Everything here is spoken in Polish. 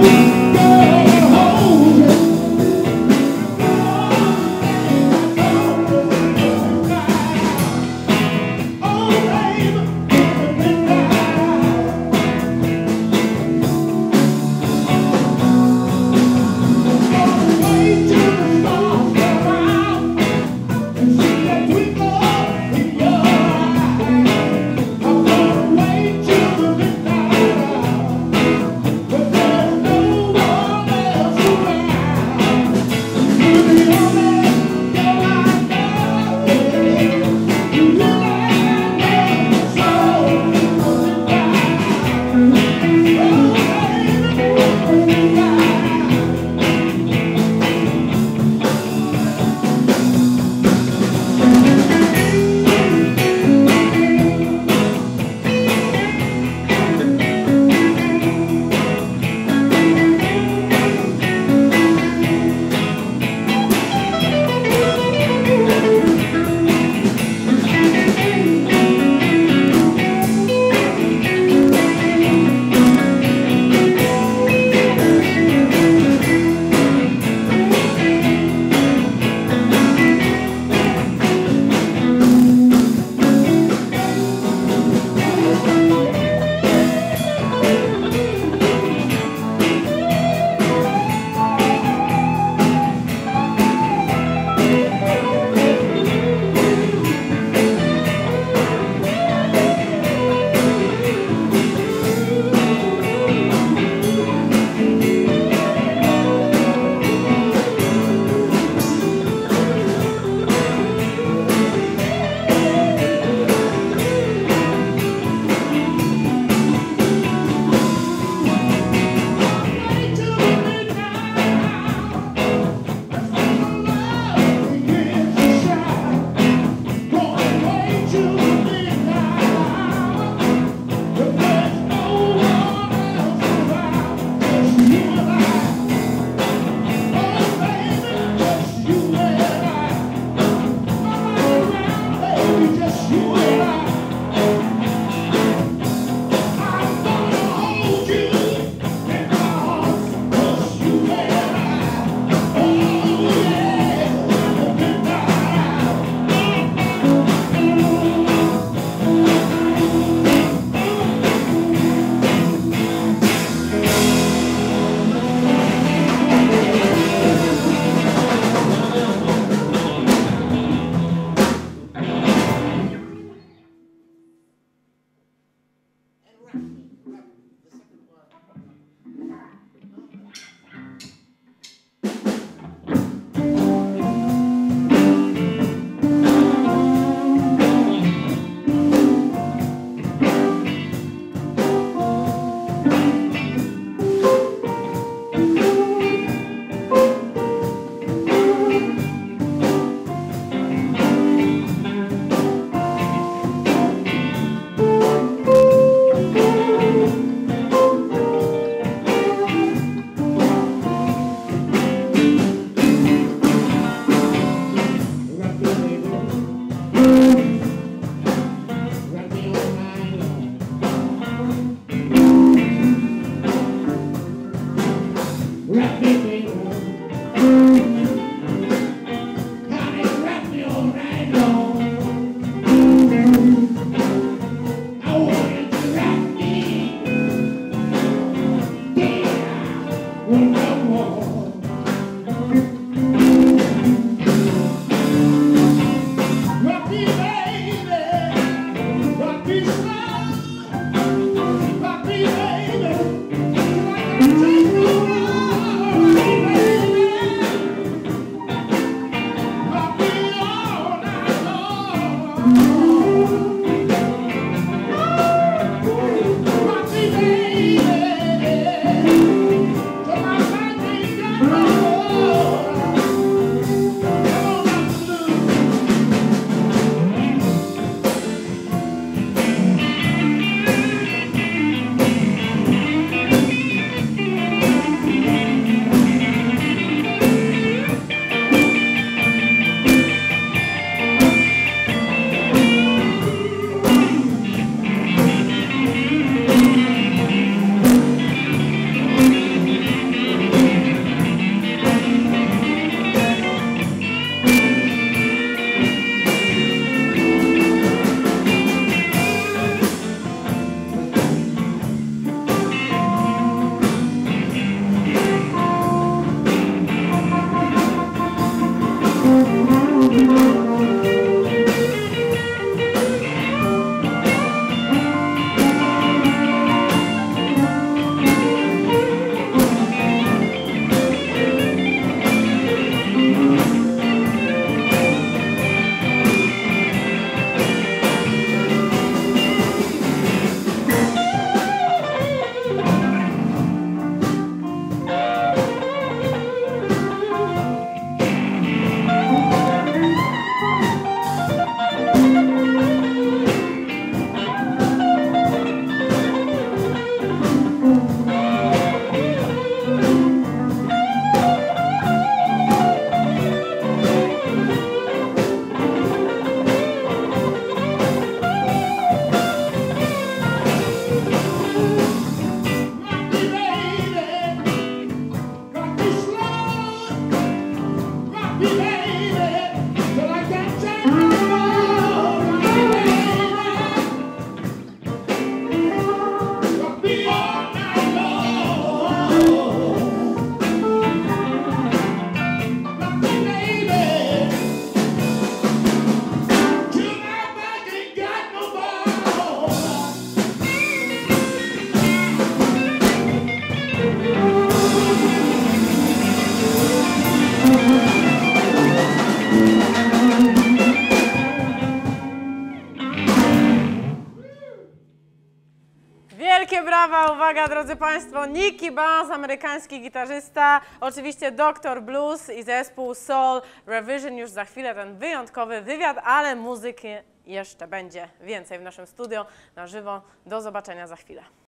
me Brawa, uwaga drodzy Państwo, Nicky Barnes, amerykański gitarzysta, oczywiście Dr. Blues i zespół Soul Revision, już za chwilę ten wyjątkowy wywiad, ale muzyki jeszcze będzie więcej w naszym studio na żywo. Do zobaczenia za chwilę.